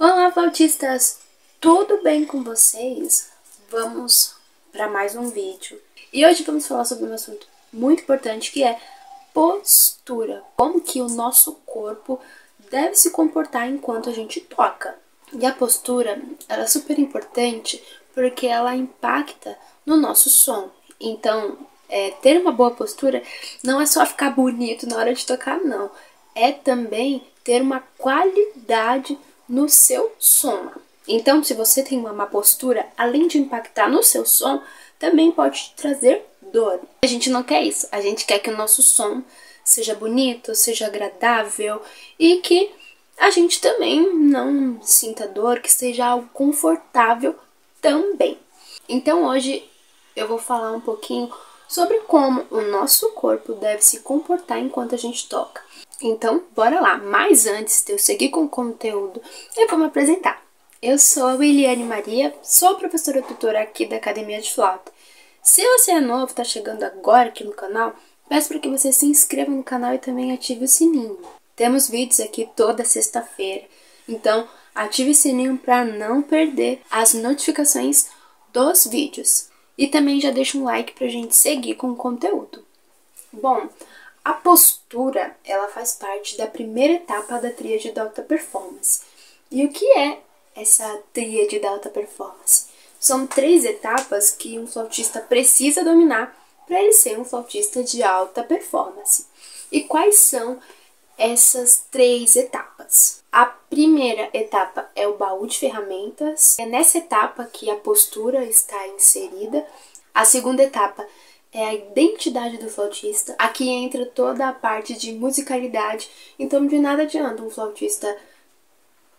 Olá, flautistas! Tudo bem com vocês? Vamos para mais um vídeo. E hoje vamos falar sobre um assunto muito importante que é postura. Como que o nosso corpo deve se comportar enquanto a gente toca. E a postura, ela é super importante porque ela impacta no nosso som. Então, é, ter uma boa postura não é só ficar bonito na hora de tocar, não. É também ter uma qualidade no seu som. Então, se você tem uma má postura, além de impactar no seu som, também pode trazer dor. A gente não quer isso. A gente quer que o nosso som seja bonito, seja agradável e que a gente também não sinta dor, que seja algo confortável também. Então, hoje eu vou falar um pouquinho sobre como o nosso corpo deve se comportar enquanto a gente toca. Então, bora lá! Mas antes de eu seguir com o conteúdo, eu vou me apresentar. Eu sou a Williane Maria, sou professora tutora aqui da Academia de Flauta. Se você é novo, está chegando agora aqui no canal, peço para que você se inscreva no canal e também ative o sininho. Temos vídeos aqui toda sexta-feira, então ative o sininho para não perder as notificações dos vídeos. E também já deixa um like pra gente seguir com o conteúdo. Bom, a postura, ela faz parte da primeira etapa da tríade da alta performance. E o que é essa tríade da alta performance? São três etapas que um flautista precisa dominar para ele ser um flautista de alta performance. E quais são essas três etapas? A primeira etapa é o baú de ferramentas. É nessa etapa que a postura está inserida. A segunda etapa é a identidade do flautista. Aqui entra toda a parte de musicalidade. Então, de nada adianta um flautista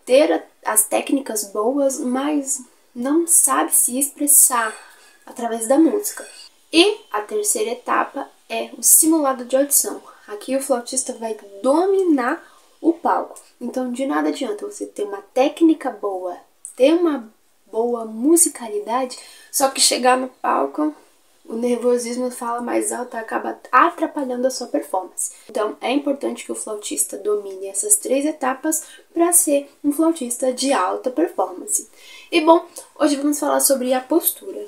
ter as técnicas boas, mas não sabe se expressar através da música. E a terceira etapa é o simulado de audição. Aqui o flautista vai dominar o palco. Então, de nada adianta você ter uma técnica boa, ter uma boa musicalidade, só que chegar no palco, o nervosismo fala mais alto acaba atrapalhando a sua performance. Então, é importante que o flautista domine essas três etapas para ser um flautista de alta performance. E bom, hoje vamos falar sobre a postura.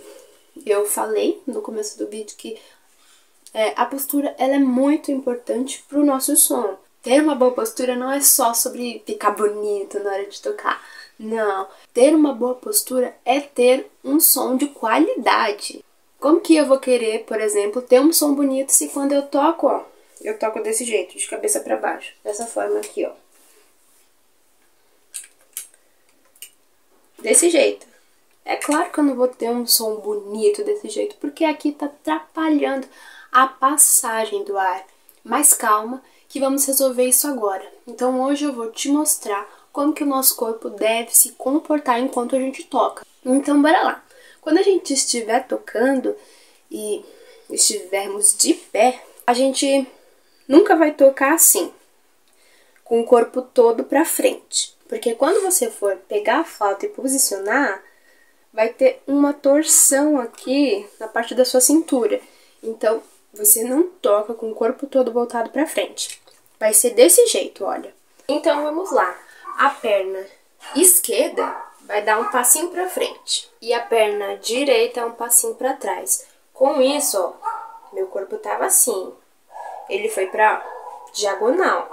Eu falei no começo do vídeo que é, a postura ela é muito importante para o nosso som. Ter uma boa postura não é só sobre ficar bonito na hora de tocar. Não. Ter uma boa postura é ter um som de qualidade. Como que eu vou querer, por exemplo, ter um som bonito se quando eu toco, ó, eu toco desse jeito, de cabeça para baixo, dessa forma aqui, ó. Desse jeito. É claro que eu não vou ter um som bonito desse jeito, porque aqui tá atrapalhando a passagem do ar. Mais calma que vamos resolver isso agora. Então hoje eu vou te mostrar como que o nosso corpo deve se comportar enquanto a gente toca. Então bora lá. Quando a gente estiver tocando e estivermos de pé, a gente nunca vai tocar assim, com o corpo todo para frente. Porque quando você for pegar a flauta e posicionar, vai ter uma torção aqui na parte da sua cintura. Então, você não toca com o corpo todo voltado para frente. Vai ser desse jeito, olha. Então vamos lá. A perna esquerda vai dar um passinho para frente e a perna direita um passinho para trás. Com isso, ó, meu corpo tava assim. Ele foi para diagonal.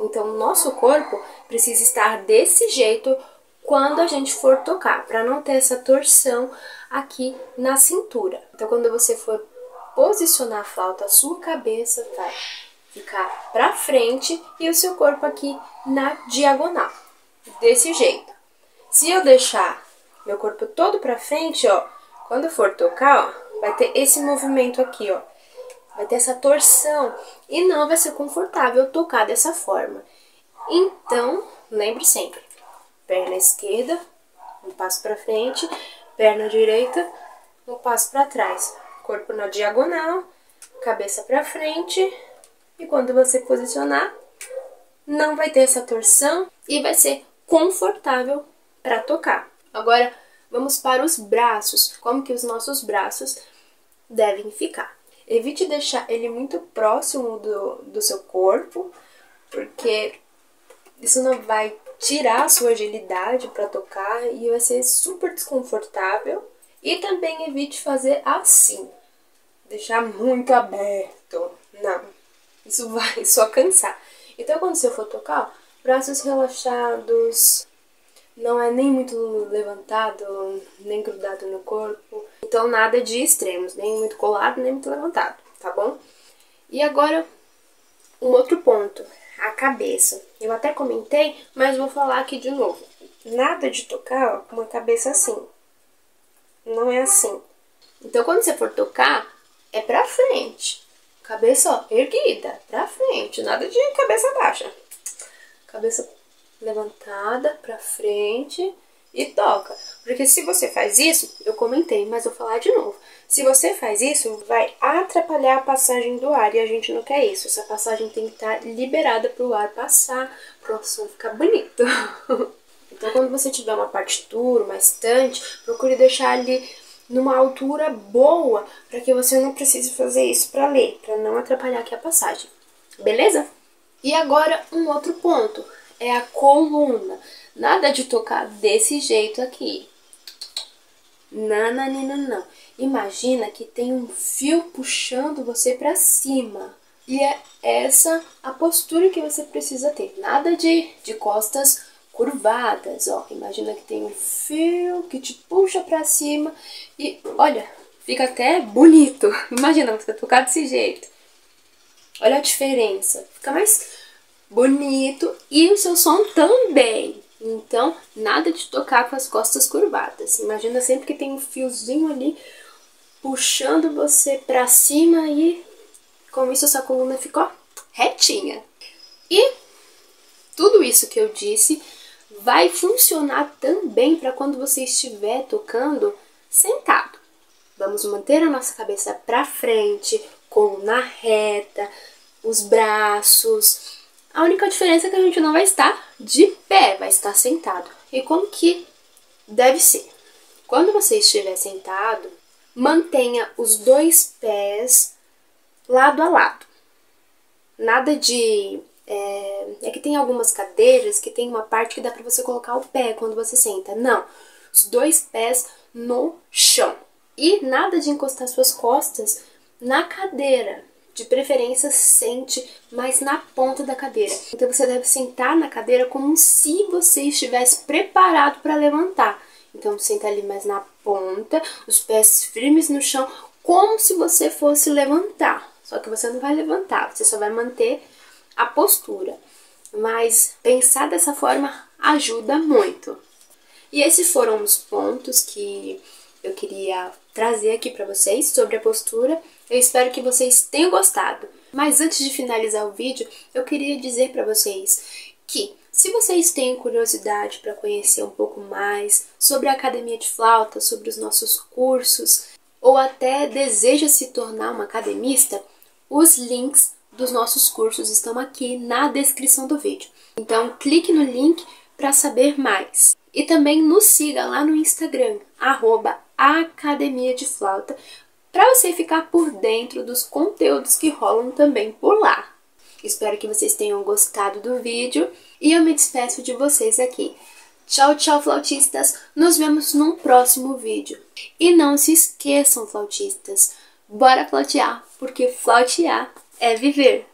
Então, o nosso corpo precisa estar desse jeito quando a gente for tocar, para não ter essa torção aqui na cintura. Então, quando você for posicionar a flauta, a sua cabeça vai ficar para frente e o seu corpo aqui na diagonal. Desse jeito. Se eu deixar meu corpo todo para frente, ó, quando for tocar, ó, vai ter esse movimento aqui, ó. Vai ter essa torção e não vai ser confortável tocar dessa forma. Então, lembre sempre, perna esquerda, um passo para frente, perna direita, um passo para trás. Corpo na diagonal, cabeça para frente e quando você posicionar, não vai ter essa torção e vai ser confortável para tocar. Agora, vamos para os braços. Como que os nossos braços devem ficar? Evite deixar ele muito próximo do, do seu corpo, porque isso não vai tirar a sua agilidade para tocar e vai ser super desconfortável. E também evite fazer assim, deixar muito aberto. Não, isso vai só cansar. Então, quando você for tocar, braços relaxados, não é nem muito levantado, nem grudado no corpo. Então, nada de extremos, nem muito colado, nem muito levantado, tá bom? E agora, um outro ponto, a cabeça. Eu até comentei, mas vou falar aqui de novo. Nada de tocar com uma cabeça assim. Não é assim. Então, quando você for tocar, é pra frente. Cabeça, ó, erguida, pra frente. Nada de cabeça baixa. Cabeça levantada pra frente e toca. Porque se você faz isso, eu comentei, mas vou falar de novo. Se você faz isso, vai atrapalhar a passagem do ar e a gente não quer isso. Essa passagem tem que estar liberada para o ar passar, para o som ficar bonito. então, quando você tiver uma partitura, uma estante, procure deixar ali numa altura boa para que você não precise fazer isso para ler, para não atrapalhar aqui a passagem. Beleza? E agora um outro ponto é a coluna. Nada de tocar desse jeito aqui. Não, não. Imagina que tem um fio puxando você para cima. E é essa a postura que você precisa ter. Nada de, de costas curvadas, ó. Imagina que tem um fio que te puxa para cima e, olha, fica até bonito. Imagina você tocar desse jeito. Olha a diferença. Fica mais bonito e o seu som também. Então, nada de tocar com as costas curvadas. Imagina sempre que tem um fiozinho ali puxando você para cima e com isso sua coluna ficou retinha. E tudo isso que eu disse vai funcionar também para quando você estiver tocando sentado. Vamos manter a nossa cabeça para frente, coluna reta, os braços. A única diferença é que a gente não vai estar de pé, vai estar sentado. E como que deve ser? Quando você estiver sentado, mantenha os dois pés lado a lado. Nada de. É, é que tem algumas cadeiras que tem uma parte que dá para você colocar o pé quando você senta. Não. Os dois pés no chão. E nada de encostar suas costas na cadeira. De preferência, sente mais na ponta da cadeira. Então você deve sentar na cadeira como se você estivesse preparado para levantar. Então senta ali mais na ponta, os pés firmes no chão, como se você fosse levantar. Só que você não vai levantar, você só vai manter a postura. Mas pensar dessa forma ajuda muito. E esses foram os pontos que eu queria trazer aqui para vocês sobre a postura. Eu espero que vocês tenham gostado. Mas antes de finalizar o vídeo, eu queria dizer para vocês que se vocês têm curiosidade para conhecer um pouco mais sobre a Academia de Flauta, sobre os nossos cursos, ou até deseja se tornar uma academista, os links dos nossos cursos estão aqui na descrição do vídeo. Então clique no link para saber mais. E também nos siga lá no Instagram, arroba Academia de Flauta, para você ficar por dentro dos conteúdos que rolam também por lá. Espero que vocês tenham gostado do vídeo e eu me despeço de vocês aqui. Tchau, tchau, flautistas! Nos vemos num próximo vídeo. E não se esqueçam, flautistas, bora flautear, porque flautear é viver.